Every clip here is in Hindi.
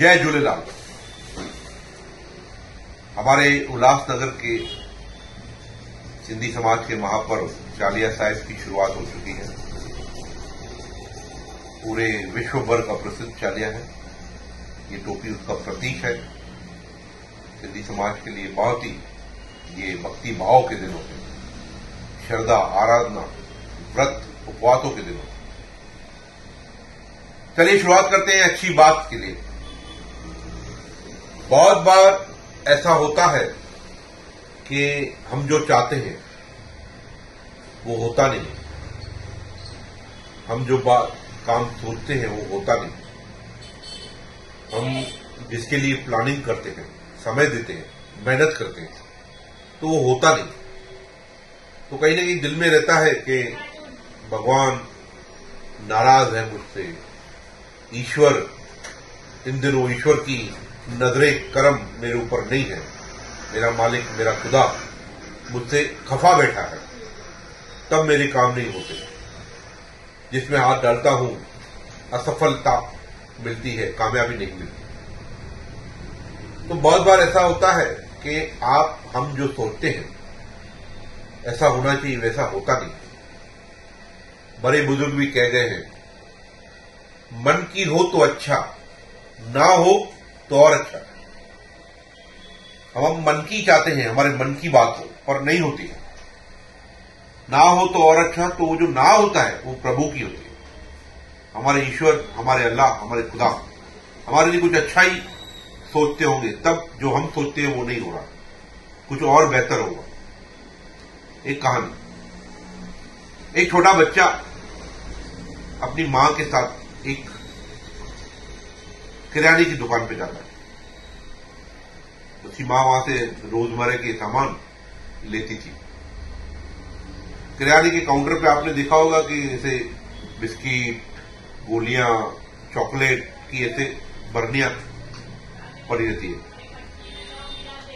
जय झूलेलाल। हमारे उल्लासनगर के सिंधी समाज के महापर्व चालिया साहिब की शुरुआत हो चुकी है। पूरे विश्व भर का प्रसिद्ध चालिया है। ये टोपी उसका प्रतीक है। सिंधी समाज के लिए बहुत ही ये भक्ति भाव के दिनों में, श्रद्धा, आराधना, व्रत, उपवासों के दिनों चलिए शुरुआत करते हैं अच्छी बात के लिए। बहुत बार ऐसा होता है कि हम जो चाहते हैं, वो होता नहीं। हम जो बात काम सोचते हैं, वो होता नहीं। हम जिसके लिए प्लानिंग करते हैं, समय देते हैं, मेहनत करते हैं तो वो होता नहीं। तो कहीं ना कहीं दिल में रहता है कि भगवान नाराज़ है मुझसे, ईश्वर, इन दिनों ईश्वर की नजरे करम मेरे ऊपर नहीं है। मेरा मालिक, मेरा खुदा मुझसे खफा बैठा है। तब मेरे काम नहीं होते। जिसमें हाथ डालता हूँ, असफलता मिलती है, कामयाबी नहीं मिलती। तो बहुत बार ऐसा होता है कि आप, हम जो सोचते हैं, ऐसा होना चाहिए, वैसा होता नहीं। बड़े बुज़ुर्ग भी कह गए हैं, मन की हो तो अच्छा ना हो तो और अच्छा अब हम मन की चाहते हैं, हमारे मन की बात हो पर नहीं होती है। ना हो तो और अच्छा तो वो जो ना होता है, वो प्रभु की होती है। हमारे ईश्वर, हमारे अल्लाह, हमारे खुदा, हमारे लिए कुछ अच्छा ही सोचते होंगे, तब जो हम सोचते हैं वो नहीं हो रहा। कुछ और बेहतर होगा। एक कहानी। एक छोटा बच्चा अपनी माँ के साथ एक किराने की दुकान पे जाता है। उसकी माँ वहाँ से रोज़मर्रा के सामान लेती थी। किराने के काउंटर पे आपने देखा होगा कि जैसे बिस्किट, गोलियाँ, चॉकलेट की ऐसे बर्नियाँ पड़ी रहती है।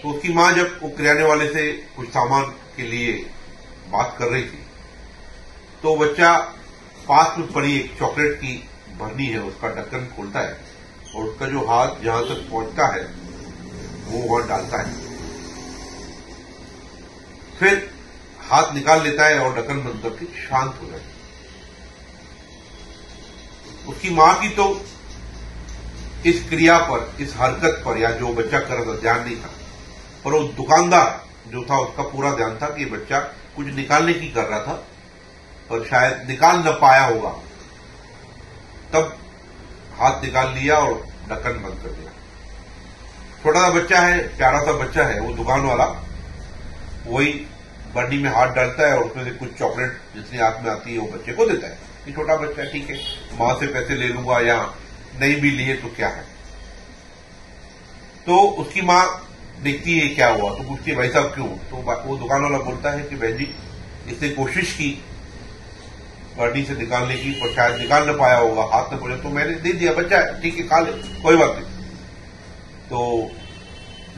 तो उसकी माँ जब वो किराने वाले से कुछ सामान के लिए बात कर रही थी तो बच्चा पास में पड़ी एक चॉकलेट की भरनी है, उसका ढक्कन खोलता है। और उसका जो हाथ जहाँ तक पहुँचता है, वो वहाँ डालता है। फिर हाथ निकाल लेता है और ढक्कन बंद करके शांत हो जाए उसकी माँ की तो इस क्रिया पर, इस हरकत पर, या जो बच्चा कर रहा था, ध्यान नहीं था। पर वो दुकानदार जो था, उसका पूरा ध्यान था कि बच्चा कुछ निकालने की कर रहा था, पर शायद निकाल न पाया होगा। तब हाथ निकाल लिया और ढक्कन बंद कर दिया। छोटा सा बच्चा है, प्यारा सा बच्चा है, वो दुकान वाला। वही बर्नी में हाथ डालता है और उसमें से कुछ चॉकलेट जितनी हाथ में आती है वो बच्चे को देता है। कि छोटा बच्चा ठीक है, माँ से पैसे ले लूँगा या नहीं भी लिए तो क्या है? तो उसकी माँ देखती है क्या हुआ तो पूछती है, भाई साहब क्यों? तो वो दुकान वाला बोलता है कि बहन जी, इसने कोशिश की बर्नी से निकालने की, पर शायद निकाल न पाया होगा, हाथ में पड़े तो मैंने दे दिया, बच्चा ठीक है, खा ले, कोई बात नहीं। तो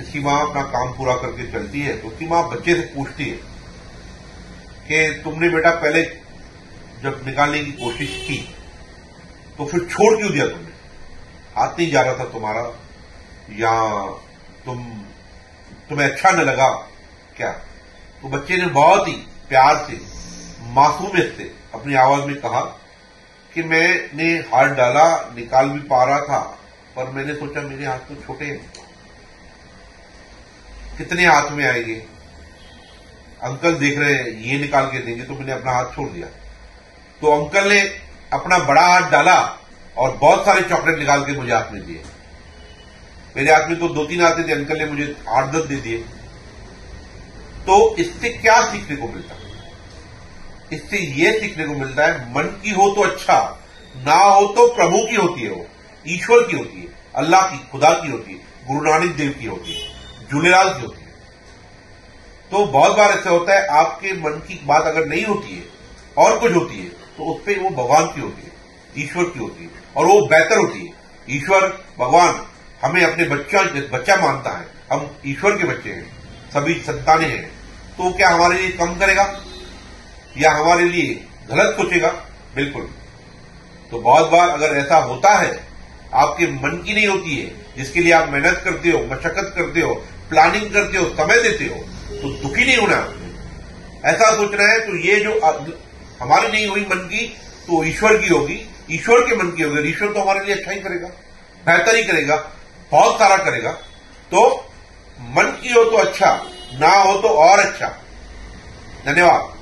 इसकी माँ अपना काम पूरा करके चलती है तो उसकी माँ बच्चे से पूछती है कि तुमने बेटा पहले जब निकालने की कोशिश की तो फिर छोड़ क्यों दिया तुमने? हाथ नहीं जा रहा था तुम्हारा, या तुम, तुम्हें अच्छा न लगा क्या? तो बच्चे ने बहुत ही प्यार से मासूमियत से अपनी आवाज़ में कहा कि मैंने हाथ डाला, निकाल भी पा रहा था, पर मैंने सोचा मेरे हाथ तो छोटे हैं। कितने हाथ में आएँगे? अंकल देख रहे हैं, ये निकाल के देंगे तो मैंने अपना हाथ छोड़ दिया। तो अंकल ने अपना बड़ा हाथ डाला और बहुत सारे चॉकलेट निकाल के मुझे हाथ में दिए। मेरे हाथ में तो दो तीन आते थे, अंकल ने मुझे आठ दस दे दिए। तो इससे क्या सीखने को मिलता? इससे यह सीखने को मिलता है, मन की हो तो अच्छा ना हो तो प्रभु की होती है वो, ईश्वर की होती है, अल्लाह की, खुदा की होती है, गुरु नानक देव की होती है झूलेलाल की होती है। तो बहुत बार ऐसा होता है, आपके मन की बात अगर नहीं होती है, और कुछ होती है तो उस पर वो भगवान की होती है, ईश्वर की होती है, और वो बेहतर होती है। ईश्वर, भगवान, हमें अपने बच्चा बच्चा मानता है, हम ईश्वर के बच्चे हैं, सभी संतानें हैं तो क्या हमारे लिए कम करेगा? या हमारे लिए गलत सोचेगा बिल्कुल। तो बहुत बार अगर ऐसा होता है, आपके मन की नहीं होती है, जिसके लिए आप मेहनत करते हो, मशक्कत करते हो प्लानिंग करते हो, समय देते हो तो दुखी नहीं होना। ऐसा सोचना है तो ये जो हमारी नहीं हुई मन की तो ईश्वर की होगी। ईश्वर के मन की होगी ईश्वर तो हमारे लिए अच्छा ही करेगा, बेहतर ही करेगा, बहुत सारा करेगा। तो मन की हो तो अच्छा ना हो तो और अच्छा। धन्यवाद।